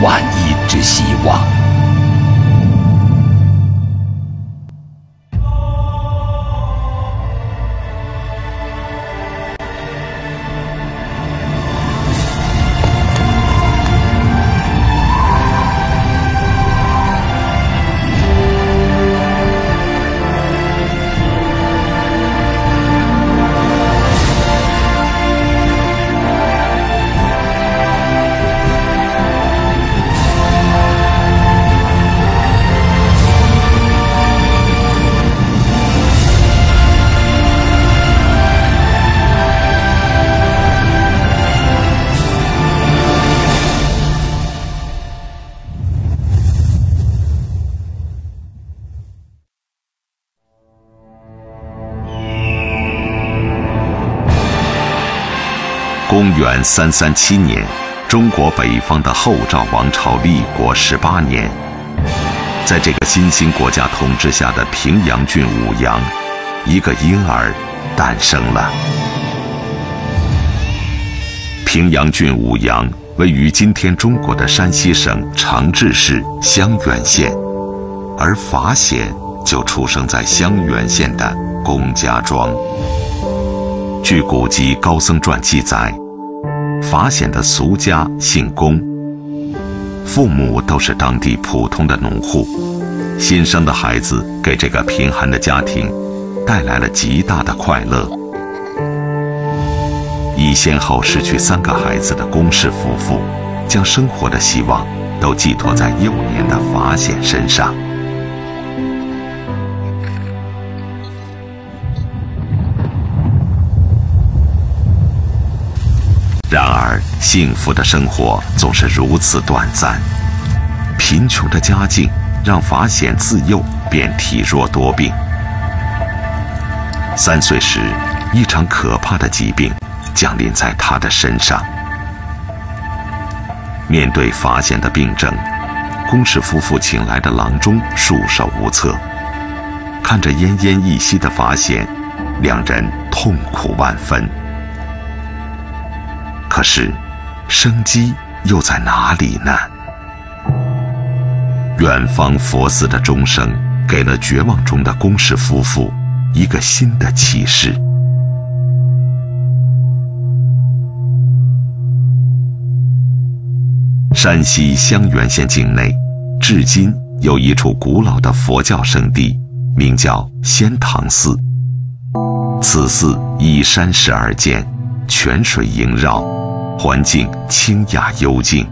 万一之希望。公元三三七年，中国北方的后赵王朝立国十八年，在这个新兴国家统治下的平阳郡舞阳，一个婴儿诞生了。平阳郡舞阳位于今天中国的山西省长治市襄垣县，而法显就出生在襄垣县的龚家庄。据古籍《高僧传》记载。法显的俗家姓龚，父母都是当地普通的农户，新生的孩子给这个贫寒的家庭带来了极大的快乐。已先后失去三个孩子的龚氏夫妇，将生活的希望都寄托在幼年的法显身上。幸福的生活总是如此短暂。贫穷的家境让法显自幼便体弱多病。三岁时，一场可怕的疾病降临在他的身上。面对法显的病症，龚氏夫妇请来的郎中束手无策。看着奄奄一息的法显，两人痛苦万分。可是，生机又在哪里呢？远方佛寺的钟声，给了绝望中的龚氏夫妇一个新的启示。山西襄垣县境内，至今有一处古老的佛教圣地，名叫仙堂寺。此寺依山势而建，泉水萦绕。环境清雅幽静。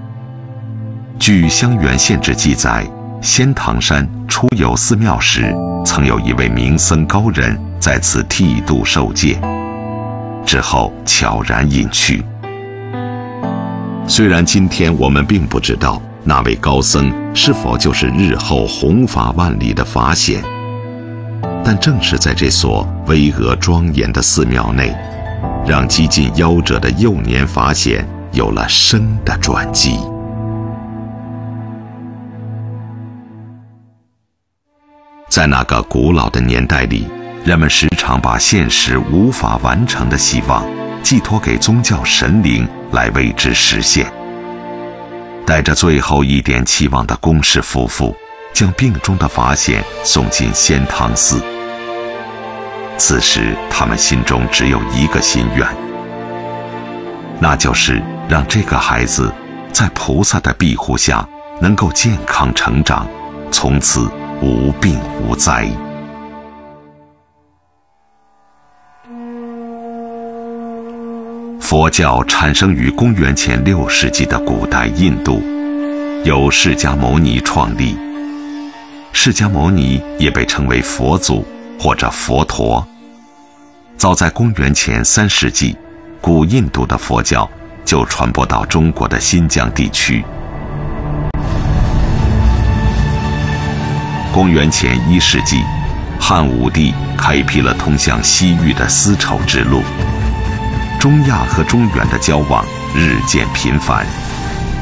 据襄垣县志记载，仙堂山初有寺庙时，曾有一位名僧高人在此剃度受戒，之后悄然隐去。虽然今天我们并不知道那位高僧是否就是日后弘法万里的法显，但正是在这所巍峨庄严的寺庙内。让几近夭折的幼年法显有了生的转机。在那个古老的年代里，人们时常把现实无法完成的希望寄托给宗教神灵来为之实现。带着最后一点期望的龚氏夫妇，将病中的法显送进仙堂寺。此时，他们心中只有一个心愿，那就是让这个孩子在菩萨的庇护下能够健康成长，从此无病无灾。佛教产生于公元前六世纪的古代印度，由释迦牟尼创立。释迦牟尼也被称为佛祖。或者佛陀，早在公元前三世纪，古印度的佛教就传播到中国的新疆地区。公元前一世纪，汉武帝开辟了通向西域的丝绸之路，中亚和中原的交往日渐频繁，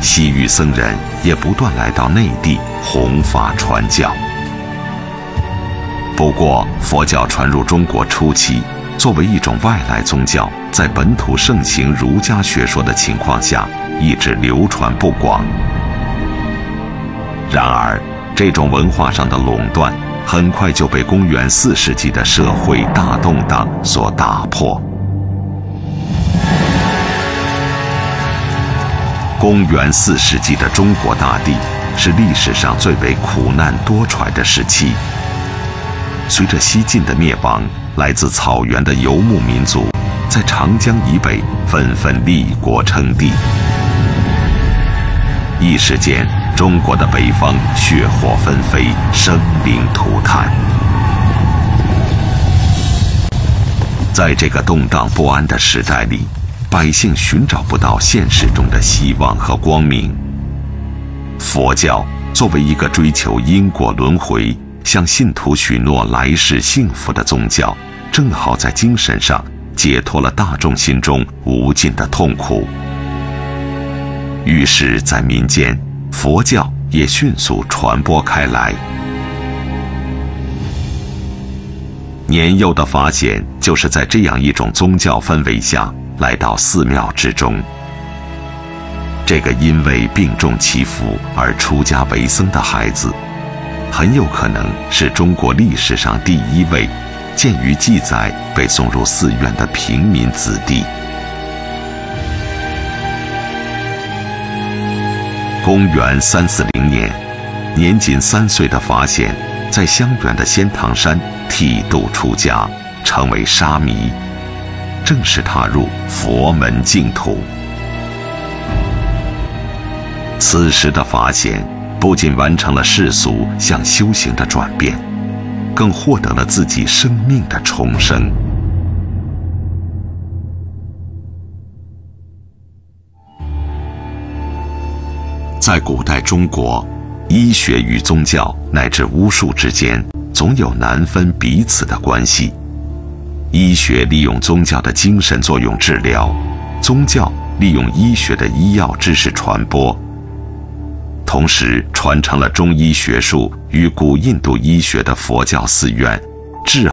西域僧人也不断来到内地弘法传教。不过，佛教传入中国初期，作为一种外来宗教，在本土盛行儒家学说的情况下，一直流传不广。然而，这种文化上的垄断很快就被公元四世纪的社会大动荡所打破。公元四世纪的中国大地是历史上最为苦难多舛的时期。随着西晋的灭亡，来自草原的游牧民族在长江以北纷纷立国称帝。一时间，中国的北方血火纷飞，生灵涂炭。在这个动荡不安的时代里，百姓寻找不到现实中的希望和光明。佛教作为一个追求因果轮回、向信徒许诺来世幸福的宗教，正好在精神上解脱了大众心中无尽的痛苦。于是，在民间，佛教也迅速传播开来。年幼的法显就是在这样一种宗教氛围下来到寺庙之中。这个因为病重祈福而出家为僧的孩子，很有可能是中国历史上第一位鉴于记载被送入寺院的平民子弟。公元三四零年，年仅三岁的法显在香远的仙堂山剃度出家，成为沙弥，正式踏入佛门净土。此时的法显不仅完成了世俗向修行的转变，更获得了自己生命的重生。在古代中国，医学与宗教乃至巫术之间总有难分彼此的关系。医学利用宗教的精神作用治疗，宗教利用医学的医药知识传播，同时传承了中医学术与古印度医学的佛教寺院。治